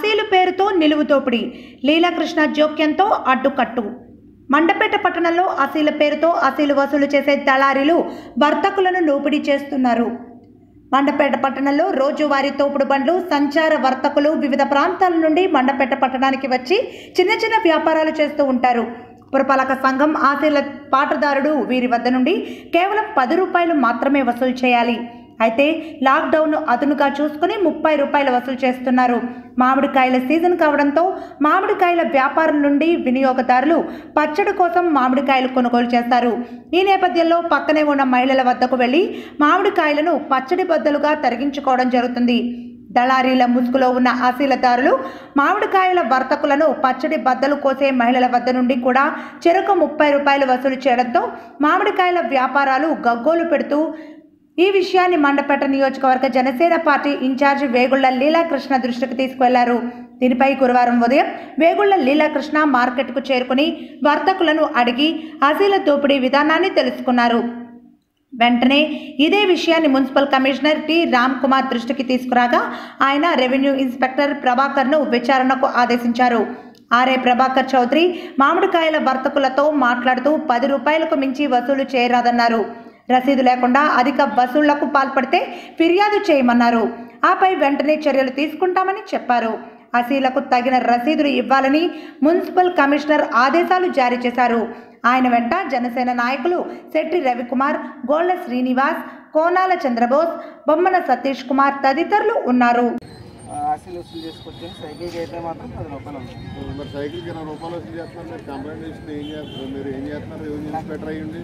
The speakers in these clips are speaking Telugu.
అసీలు పేరుతో నిలువుతోపిడి లీలాకృష్ణ జోక్యంతో అడ్డుకట్టు. మండపేట పట్టణంలో అసీల పేరుతో అసీలు వసూలు చేసే దళారీలు వర్తకులను నూపిడి చేస్తున్నారు. మండపేట పట్టణంలో రోజువారీ తోపుడు బండ్లు సంచార వర్తకులు వివిధ ప్రాంతాల నుండి మండపేట పట్టణానికి వచ్చి చిన్న చిన్న వ్యాపారాలు చేస్తూ ఉంటారు. పురపాలక సంఘం ఆశీల పాటదారుడు వీరి వద్ద నుండి కేవలం పది రూపాయలు మాత్రమే వసూలు చేయాలి. అయితే లాక్డౌన్ అదునుగా చూసుకుని ముప్పై రూపాయలు వసూలు చేస్తున్నారు. మామిడికాయల సీజన్ కావడంతో మామిడికాయల వ్యాపారం నుండి వినియోగదారులు పచ్చడి కోసం మామిడికాయలు కొనుగోలు చేస్తారు. ఈ నేపథ్యంలో పక్కనే ఉన్న మహిళల వద్దకు వెళ్ళి మామిడికాయలను పచ్చడి బద్దలుగా తరిగించుకోవడం జరుగుతుంది. దళారీల ముసుగులో ఉన్న అశీలదారులు మామిడికాయల వర్తకులను పచ్చడి బద్దలు కోసే మహిళల వద్ద నుండి కూడా చెరకు ముప్పై రూపాయలు వసూలు చేయడంతో మామిడికాయల వ్యాపారాలు గగ్గోలు పెడుతూ ఈ విషయాన్ని మండపేట నియోజకవర్గ జనసేన పార్టీ ఇన్ఛార్జి వేగుళ్ళ లీలాకృష్ణ దృష్టికి తీసుకువెళ్ళారు. దీనిపై గురువారం ఉదయం వేగుళ్ళ లీలాకృష్ణ మార్కెట్కు చేరుకుని వర్తకులను అడిగి అసీల దోపిడీ విధానాన్ని తెలుసుకున్నారు. వెంటనే ఇదే విషయాన్ని municipal commissioner T Ram Kumar దృష్టికి తీసుకురాగా ఆయన రెవెన్యూ ఇన్స్పెక్టర్ ప్రభాకర్ను విచారణకు ఆదేశించారు. ఆర్ఏ ప్రభాకర్ చౌదరి మామిడికాయల వర్తకులతో మాట్లాడుతూ పది రూపాయలకు మించి వసూలు చేయరాదన్నారు. రసీదు లేకుండా అధిక వసూళ్ళకు పాల్పడితే ఫిర్యాదు చేయమన్నారు. ఆపై వెంటనే చర్యలు తీసుకుంటామని చెప్పారు. అసీలకు తగిన రసీదులు ఇవ్వాలని మున్సిపల్ కమిషనర్ ఆదేశాలు జారీ చేశారు. ఆయన వెంట జనసేన నాయకులు శెట్టి రవికుమార్ గోళ్ళ శ్రీనివాస్ కోనాల చంద్రబోస్ బొమ్మన సతీష్ కుమార్ తదితరులు ఉన్నారు. వసూలు సైకిల్కి రూపాయలు ఇరవై రూపాయలు వసూలు చేస్తున్నారు. మీరు కంప్లైంట్ చేస్తే ఏం చేస్తారు? మీరు ఏం చేస్తున్నారు? రెవెన్యూ ఇన్స్పెక్టర్ అయ్యండి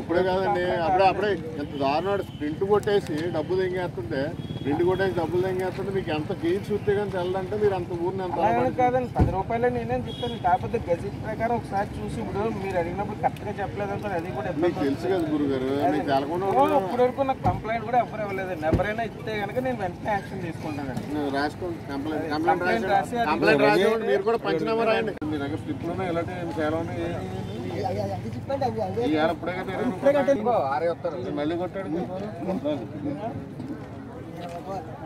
ఇప్పుడే కాదండి అప్పుడే అప్పుడే ఎంత దారుణాడు ప్రింట్ కొట్టేసి డబ్బు తెంగేస్తుంటే ప్రింట్ కొట్టేసి డబ్బులు తెంగేస్తుంటే మీకు ఎంత కేజీ చూస్తే కానీ తెల్లంటే మీరు అంత ఊరిని ఎంత కాదండి. పది రూపాయలు నేనేం చెప్తాను. కాకపోతే గజెట్ ప్రకారం ఒకసారి చూసి ఇప్పుడు మీరు అడిగినప్పుడు కరెక్ట్గా చెప్పలేదు అనుకోండి అది కూడా మీకు తెలుసు కదా గురుగారు. మీకు తెలకుండా ఇప్పటి వరకు నాకు కంప్లైంట్ కూడా ఎవరు ఇవ్వలేదండి. ఎవరైనా ఇస్తే కనుక నేను వెంటనే యాక్షన్ తీసుకుంటానండి. నేను రాసుకోండి కంప్లైంట్ కంప్లైంట్ రాసి కంప్లైంట్ రాసి మీరు కూడా పంచనామా రాయండి. మీ దగ్గర స్లిప్లు ఉన్నాయి ఇలాంటి ఉన్నాయి ఇవాళ ఇప్పుడే వస్తారు మళ్ళీ కొట్టాడు.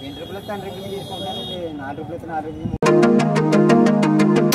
ఎన్ని రూపాయలు తన రూపాయలు తండ్రి తీసుకుంటానండి నాలుగు రూపాయలు నాలుగు రూపాయలు